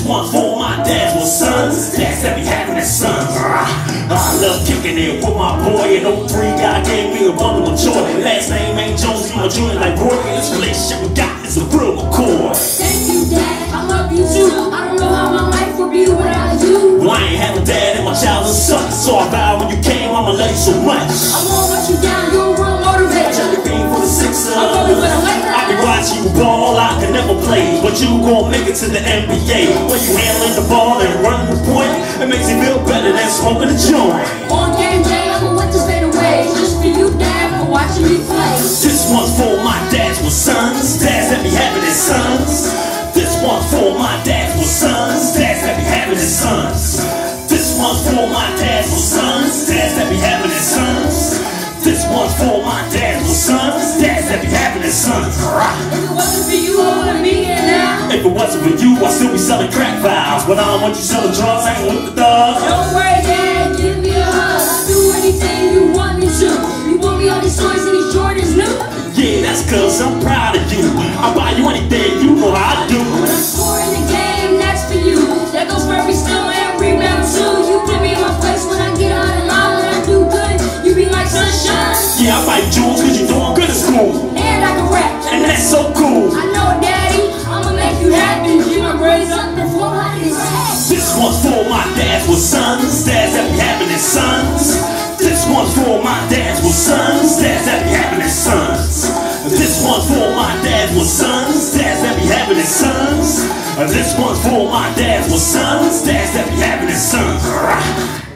This one's for my dads with sons, dads that be having their sons. Ah, I love kicking it with my boy in 03. God gave me a bundle of joy. Last name ain't Jones, my joint like Roy. This relationship we got is a real accord. Thank you, Dad. I love you too. I don't know how my life would be without you. Well, I ain't have a dad and my child is son, so I vow when you came, I'ma love you so much. I won't let you down. Play, but you gon' make it to the NBA. When you handling the ball and running the point, it makes you feel better than smoking a joint. On game day, I'ma let this fade away. Just for you, Dad, for watching me play. This one's for my dads with sons, dads that be having their sons. This one's for my dads with sons, dads that be having their sons. This one's for my dads with sons, dads that be having their sons. This one's for my dads with sons, dads that be having their sons. Still be selling crack vials. But I don't want you selling drugs, hanging with the thugs. Don't worry, Dad. Give me a hug. I'll do anything you want me to. You want me all these toys and these Jordans new? Yeah, that's cause I'm proud of you. I'll buy you anything, you know how I do. When I'm scoring the game, that's for you. That goes for every steal and rebound too. You put me in my place when I get out of line. When I do good, you be like sunshine. Yeah, I buy you jewels dads with sons, dads that be having their sons. This one's for my dads with sons, dads that be having their sons. This one's for my dads with sons, dads that be having their sons. This one's for my dads with sons, dads that be having their sons.